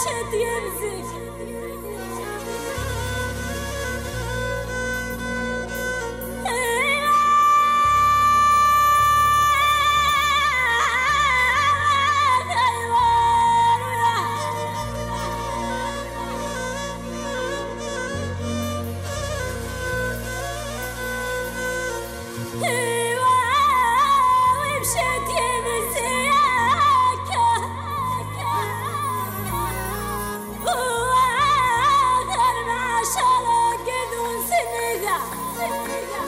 przed język. Yeah.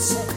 the.